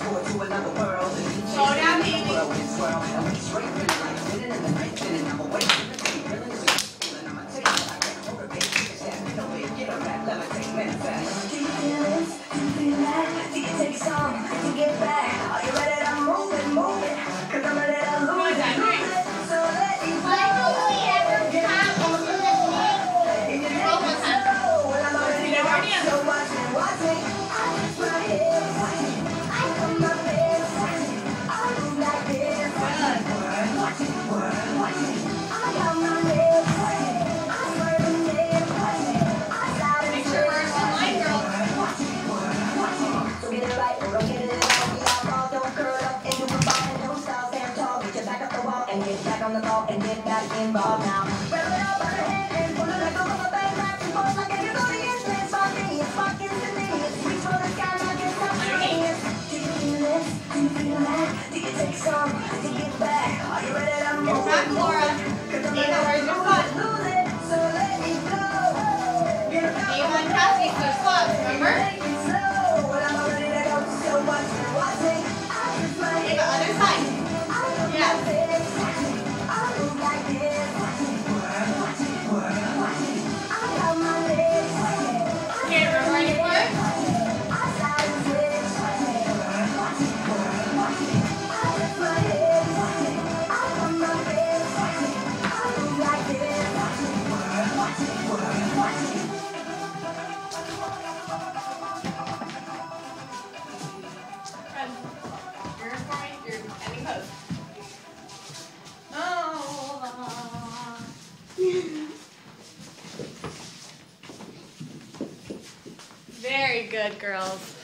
fast to another world. Involved now. Grab it up by the hand and pull it like a rubber band. Back and forth like everybody is spontaneous, fucking instantaneous. Reach for the sky, now get some genius. Do you feel this? Do you feel that? Do you take some to get back? Are you ready to move? It's not Laura. Dana, where's your foot? Lose it, so let it go. Get up Dave and Cassie, so slow, remember? Very good, girls.